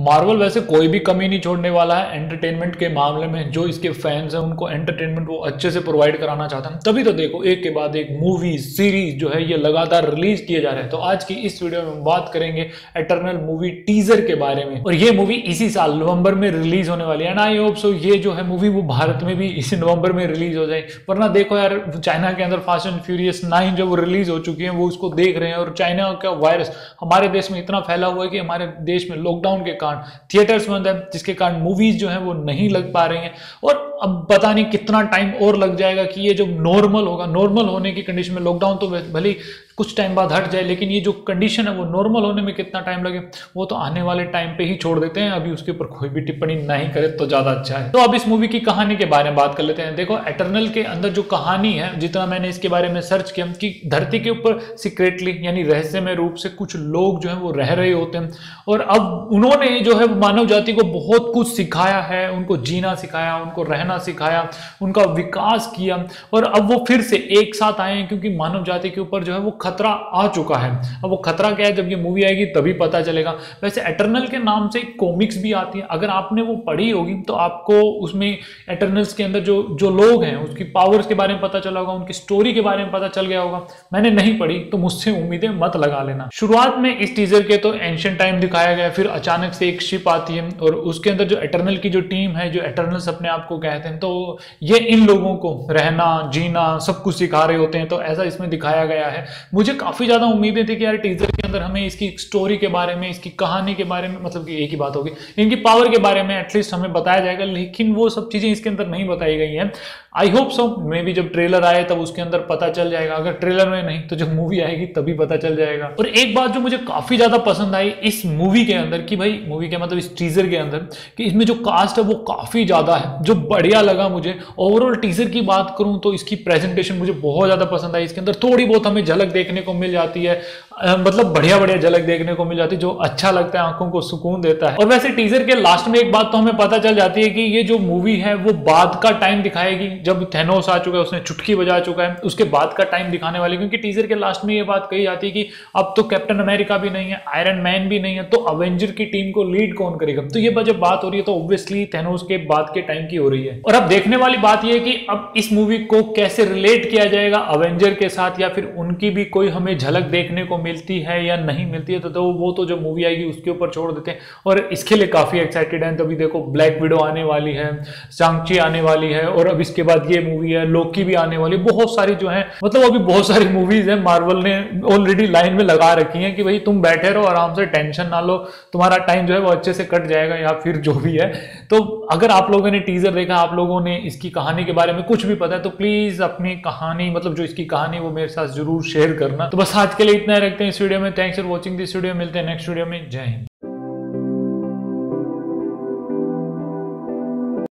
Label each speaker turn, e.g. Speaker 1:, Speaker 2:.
Speaker 1: Marvel वैसे कोई भी कमी नहीं छोड़ने वाला है एंटरटेनमेंट के मामले में जो इसके फैंस हैं, उनको एंटरटेनमेंट वो अच्छे से प्रोवाइड कराना चाहते हैं। तभी तो देखो, एक के बाद एक मूवी सीरीज़ जो है, ये लगातार रिलीज़ किए जा रहे हैं। तो आज की इस वीडियो में हम बात करेंगे एटर्नल मूवी टीजर के बारे में। और ये मूवी इसी साल नवंबर में रिलीज़ होने वाली है। एंड आई होप सो ये जो है मूवी वो भारत में भी इसी नवंबर में रिलीज़ हो जाए। वरना देखो यार, चाइना के अंदर फास्ट एंड फ्यूरियस नाइन जो वो रिलीज़ हो चुकी है, वो उसको देख रहे हैं। और चाइना का वायरस हमारे देश में इतना फैला हुआ है कि हमारे देश में लॉकडाउन के कारण थिएटर्स बंद है, जिसके कारण मूवीज़ जो है वो नहीं लग पा रही हैं। और अब पता नहीं कितना टाइम और लग जाएगा कि ये जो नॉर्मल होगा नॉर्मल होने की कंडीशन में लॉकडाउन तो भले कुछ टाइम बाद हट जाए, लेकिन ये जो कंडीशन है, वो नॉर्मल होने में कितना टाइम लगे, वो तो आने वाले टाइम पे ही छोड़ देते हैं। अभी उसके ऊपर कोई भी टिप्पणी नहीं करे तो ज़्यादा अच्छा है। तो अब इस मूवी की कहानी के बारे में बात कर लेते हैं। देखो एटर्नल के अंदर जो कहानी है, जितना मैंने इसके बारे में सर्च किया, कि धरती के ऊपर सीक्रेटली यानी रहस्यमय रूप से कुछ लोग जो है, वो रह रहे होते हैं। और अब उन्होंने जो है, मानव जाति को बहुत कुछ सिखाया है। उनको जीना सिखाया, उनको रहना सिखाया, उनका विकास किया। और अब वो फिर से एक साथ आए हैं, क्योंकि मानव जाति के ऊपर जो है, वो खतरा आ चुका है। अब वो खतरा क्या है? जब ये मूवी आएगी, तभी पता चलेगा। वैसे एटर्नल के नाम से कॉमिक्स भी आती है। अगर आपने वो पढ़ी होगी तो आपको उसमें एटर्नल्स के अंदर जो जो लोग हैं, उसकी पावर्स के बारे में पता चला होगा, उनकी स्टोरी के बारे में पता चल गया होगा। मैंने नहीं पढ़ी तो मुझसे उम्मीदें मत लगा लेना। शुरुआत में इस टीजर के तो एंशियन टाइम दिखाया गया, फिर अचानक से एक शिप आती है, और उसके अंदर जो एटर्नल की जो टीम है, जो एटर्नल्स अपने आप को कहते हैं तो ये इन लोगों को रहना, जीना, सब कुछ सिखा रहे होते हैं तो ऐसा इसमें दिखाया गया है। मुझे काफ़ी ज़्यादा उम्मीदें थी कि यार टीजर के अंदर हमें इसकी स्टोरी के बारे में, इसकी कहानी के बारे में मतलब कि एक ही बात होगी, इनकी पावर के बारे में एटलीस्ट हमें बताया जाएगा, लेकिन वो सब चीज़ें इसके अंदर नहीं बताई गई हैं। आई होप सो मे भी जब ट्रेलर आए, तब उसके अंदर पता चल जाएगा। अगर ट्रेलर में नहीं तो जब मूवी आएगी, तभी पता चल जाएगा। और एक बात जो मुझे काफ़ी ज़्यादा पसंद आई इस मूवी के अंदर कि भाई मूवी के मतलब इस टीजर के अंदर कि इसमें जो कास्ट है, वो काफ़ी ज़्यादा है, जो बढ़िया लगा मुझे। ओवरऑल टीजर की बात करूँ तो इसकी प्रेजेंटेशन मुझे बहुत ज़्यादा पसंद आई। इसके अंदर थोड़ी बहुत हमें झलक देखने को मिल जाती है। मतलब बढ़िया बढ़िया झलक देखने को मिल जाती है, जो अच्छा लगता है, आँखों को सुकून देता है। और वैसे टीजर के लास्ट में एक बात तो हमें पता चल जाती है कि ये जो मूवी है, वो बाद का टाइम दिखाएगी। जब थेनोस आ चुका है, उसने चुटकी बजा चुका है, उसके बाद का टाइम दिखाने वाले क्योंकि टीजर के लास्ट में ये बात कही जाती है कि अब तो कैप्टन अमेरिका भी नहीं है आयरन मैन भी नहीं है तो अवेंजर की टीम को लीड कौन करेगा? तो ये जब बात हो रही है तो ऑब्वियसली थेनोस के बाद के टाइम की हो रही है। और अब देखने वाली बात यह है कि अब इस मूवी को कैसे रिलेट किया जाएगा अवेंजर के साथ, या फिर उनकी भी कोई हमें झलक देखने को मिलती है या नहीं मिलती है तो, तो वो तो जब मूवी आएगी उसके ऊपर छोड़ देते हैं। और इसके लिए काफ़ी एक्साइटेड है। तभी देखो ब्लैक विडो आने वाली है सांची आने वाली है और अब इसके बाद ये मूवी है लोकी भी आने वाली बहुत सारी जो है मतलब अभी बहुत सारी मूवीज़ है मार्वल ने ऑलरेडी लाइन में लगा रखी है कि भाई तुम बैठे रहो आराम से टेंशन ना लो तुम्हारा टाइम जो है वो अच्छे से कट जाएगा या फिर जो भी है। तो अगर आप लोगों ने टीजर देखा, आप लोगों ने इसकी कहानी के बारे में कुछ भी पता है तो प्लीज़ अपनी कहानी मतलब जो इसकी कहानी वो मेरे साथ ज़रूर शेयर करना। तो बस आज के लिए इतना रखते हैं इस वीडियो में। Thanks for watching this video मिलते हैं नेक्स्ट वीडियो में। जय हिंद।